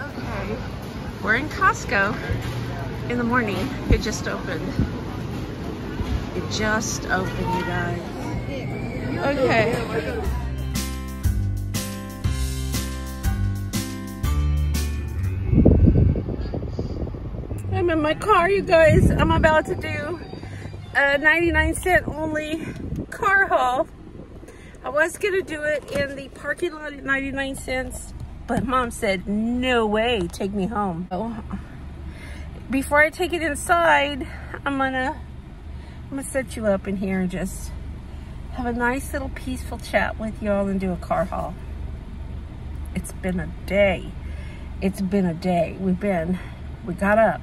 Okay, we're in Costco in the morning. It just opened. It just opened, you guys. Okay. I'm in my car, you guys. I'm about to do a 99 cent only car haul. I was gonna do it in the parking lot at 99 cents, but mom said, no way, take me home. So, before I take it inside, I'm gonna, I'm gonna set you up in here and just have a nice little peaceful chat with y'all and do a car haul. It's been a day. It's been a day. We've been, we got up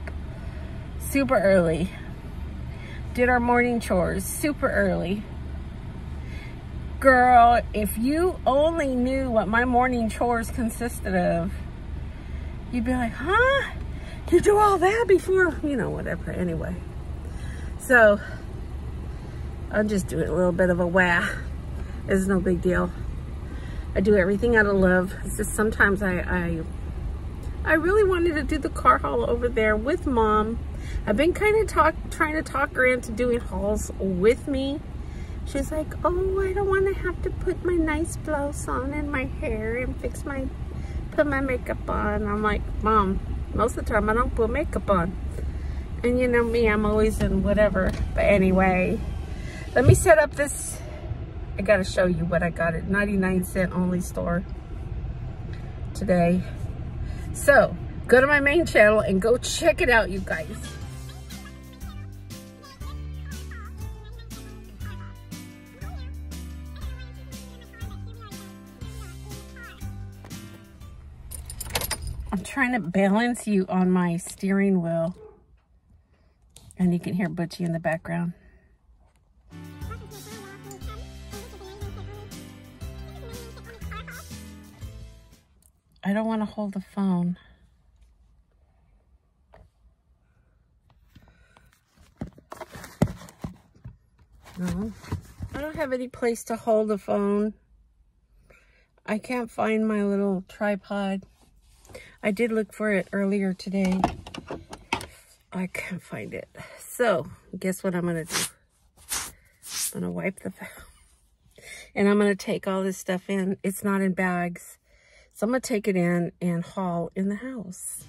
super early, did our morning chores super early, Girl, if you only knew what my morning chores consisted of, you'd be like, huh? You do all that before, you know, whatever. Anyway, so I'm just doing a little bit of a wah. It's no big deal. I do everything out of love. It's just sometimes I, I, I really wanted to do the car haul over there with mom. I've been kind of talk, trying to talk her into doing hauls with me She's like, oh, I don't want to have to put my nice blouse on and my hair and fix my, put my makeup on. I'm like, mom, most of the time I don't put makeup on. And you know me, I'm always in whatever. But anyway, let me set up this. I got to show you what I got at 99 cent only store today. So go to my main channel and go check it out, you guys. I'm trying to balance you on my steering wheel. And you can hear Butchie in the background. I don't want to hold the phone. No, I don't have any place to hold the phone. I can't find my little tripod. I did look for it earlier today. I can't find it. So, guess what I'm going to do? I'm going to wipe the. And I'm going to take all this stuff in. It's not in bags. So I'm going to take it in and haul in the house.